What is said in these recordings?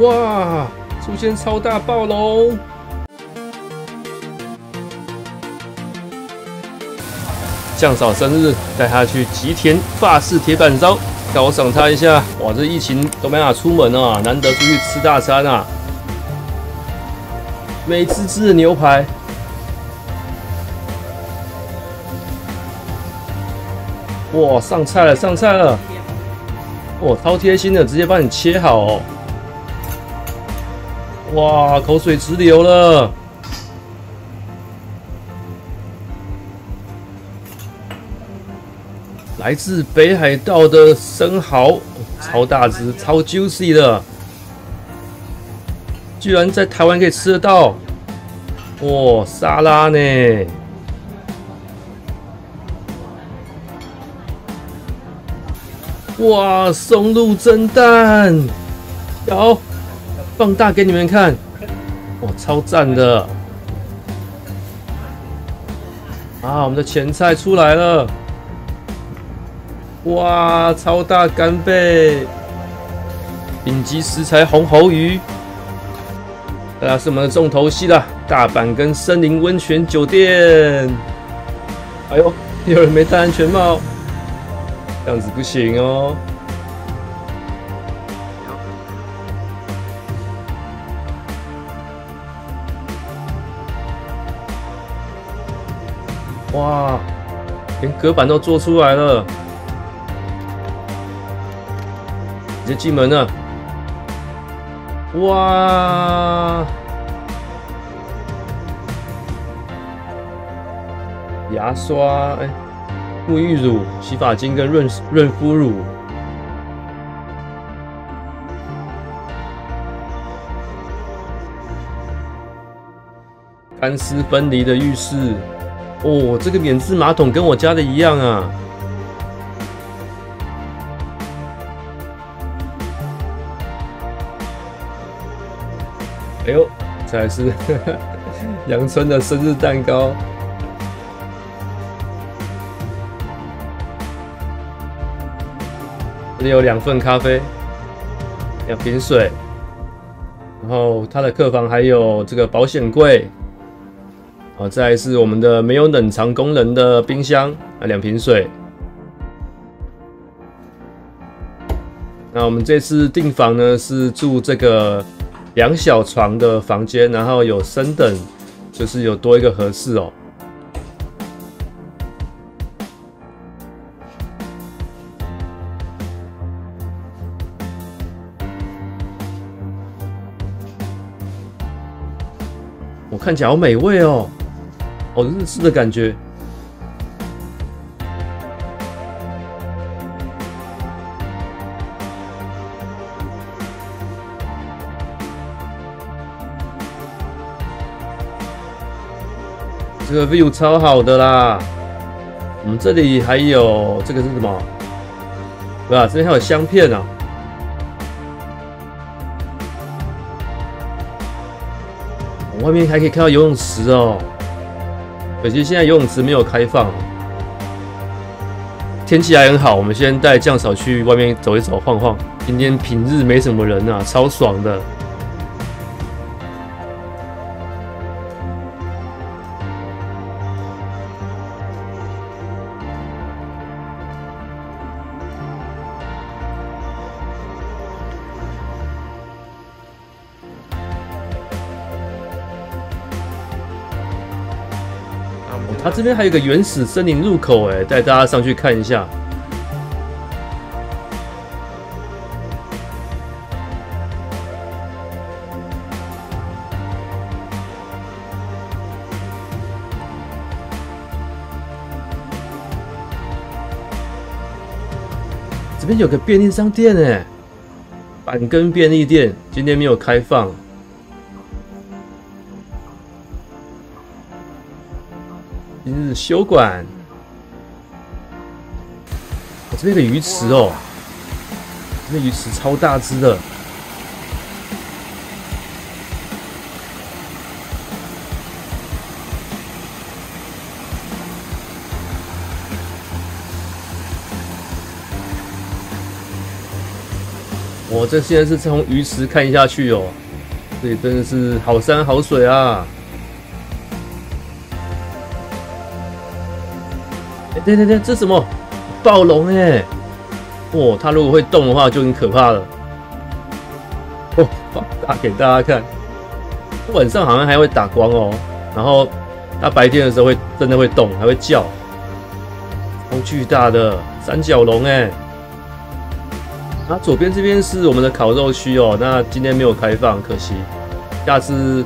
哇，出现超大暴龙！酱嫂生日，带他去吉田法式铁板烧，犒赏他一下。哇，这疫情都没法出门啊，难得出去吃大餐啊！美滋滋的牛排，哇，上菜了，上菜了！哇，超贴心的，直接帮你切好哦。哇，口水直流了。来自北海道的生蚝，超大只，超 juicy 的，居然在台湾可以吃得到！哇，沙拉呢？哇，松露蒸蛋，有，放大给你们看，哇，超赞的！啊，我们的前菜出来了。哇，超大干贝，顶级食材红喉鱼，啊，是我们的重头戏啦！大阪跟森林温泉酒店。哎呦，有人没戴安全帽，这样子不行哦。哇，连隔板都做出来了。直接进门了，哇！牙刷、沐浴乳、洗发精跟润润肤乳，干湿分离的浴室。哦，这个免治马桶跟我家的一样啊！哎呦，这还是 阳春的生日蛋糕。这里有两份咖啡，两瓶水，然后他的客房还有这个保险柜。好，再是我们的没有冷藏功能的冰箱啊，两瓶水。那我们这次订房呢，是住这个。两小床的房间，然后有升等，就是有多一个合适哦。我看起来好美味哦，好日式的感觉。这个 view 超好的啦！我们这里还有这个是什么？对吧？这边还有香片啊！外面还可以看到游泳池哦。可惜现在游泳池没有开放。天气还很好，我们先带酱嫂去外面走一走、晃晃。今天平日没什么人啊，超爽的。这边还有个原始森林入口，哎，带大家上去看一下。这边有个便利商店，哎，板根便利店今天没有开放。今日休馆。我这边的鱼池哦，这边鱼池超大只的。我这现在是从鱼池看下去哦，这里真的是好山好水啊！哎，对对对，这什么暴龙哎？哇，它如果会动的话就很可怕了。哦，放大给大家看，晚上好像还会打光哦，然后它白天的时候会真的会动，还会叫，超巨大的三角龙哎！啊，左边这边是我们的烤肉区哦，那今天没有开放，可惜，下次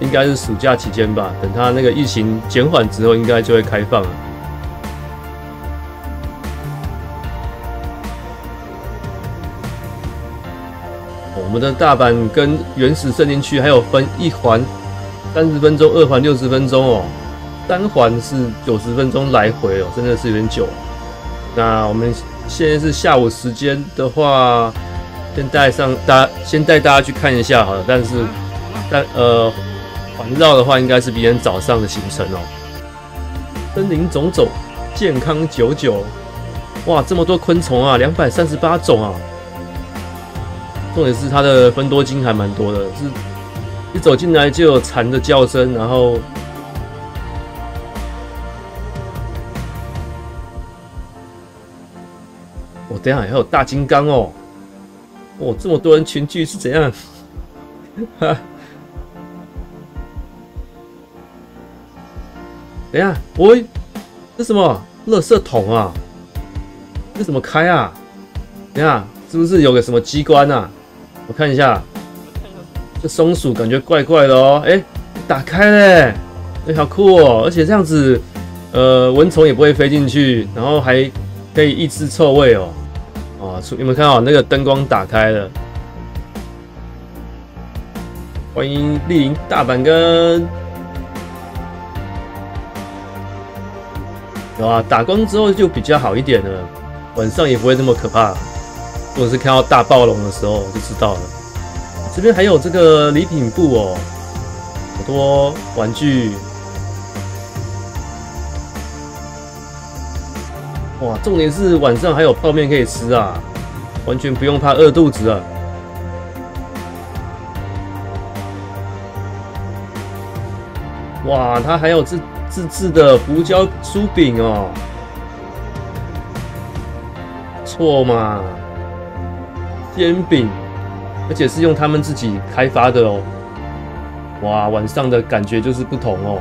应该是暑假期间吧，等它那个疫情减缓之后，应该就会开放了。我们的大阪跟原始森林区还有分一环三十分钟，二环六十分钟哦，三环是九十分钟来回哦，真的是有点久。那我们现在是下午时间的话，先带上大家先带大家去看一下好了。但是但呃环绕的话，应该是明天早上的行程哦。森林种种，健康久久，哇，这么多昆虫啊，两百三十八种啊！重点是它的分多金还蛮多的，是一走进来就有蝉的叫声，然后，我等下还有大金刚哦，哦，这么多人群聚是怎样？哈，等下，喂，这什么？垃圾桶啊？这怎么开啊？等下，是不是有个什么机关啊？我看一下，这松鼠感觉怪怪的哦。哎，打开嘞，哎，好酷哦！而且这样子，呃，蚊虫也不会飞进去，然后还可以抑制臭味哦。哦，有没有看到那个灯光打开了？欢迎莅临大阪根。有啊，打光之后就比较好一点了，晚上也不会那么可怕。如果是看到大暴龙的时候，我就知道了。这边还有这个礼品部哦，好多玩具。哇，重点是晚上还有泡面可以吃啊，完全不用怕饿肚子啊。哇，它还有自自制的胡椒酥饼哦，错嘛？煎饼，而且是用他们自己开发的哦。哇，晚上的感觉就是不同哦。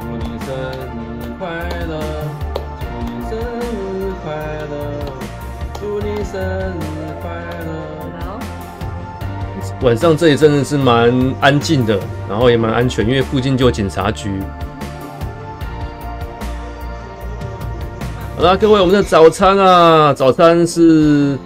祝你生日快乐，祝你生日晚上这里真的是蛮安静的，然后也蛮安全，因为附近就有警察局。好啦，各位，我们的早餐啊，早餐是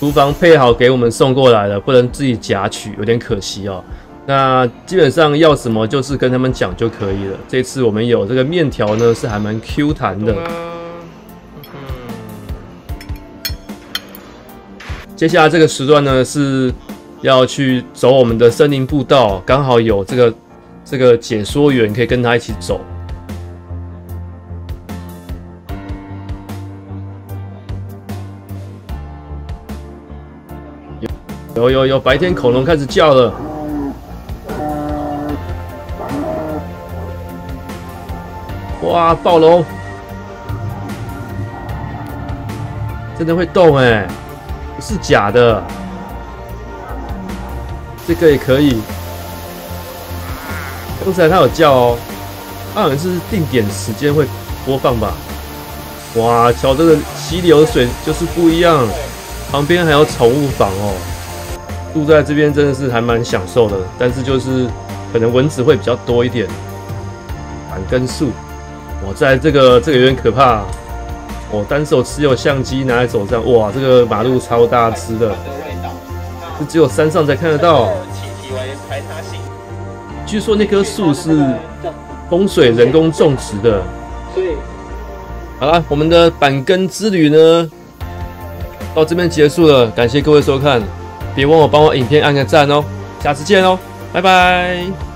厨房配好给我们送过来的，不能自己夹取，有点可惜哦。那基本上要什么就是跟他们讲就可以了。这次我们有这个面条呢，是还蛮 Q 弹的。接下来这个时段呢是。要去走我们的森林步道，刚好有这个这个解说员可以跟他一起走。有有有，白天恐龙开始叫了。哇，暴龙真的会动哎，不是假的。这个也可以。刚才它有叫哦，它好像是定点时间会播放吧。哇，瞧这个溪流水就是不一样，旁边还有宠物房哦。住在这边真的是还蛮享受的，但是就是可能蚊子会比较多一点。板根树，我在这个这个有点可怕。我单手持有相机拿在手上，哇，这个马路超大只的。是只有山上才看得到。据说那棵树是风水人工种植的。好了，我们的板根之旅呢，到这边结束了。感谢各位收看，别忘了帮我影片按个赞哦。下次见哦。拜拜。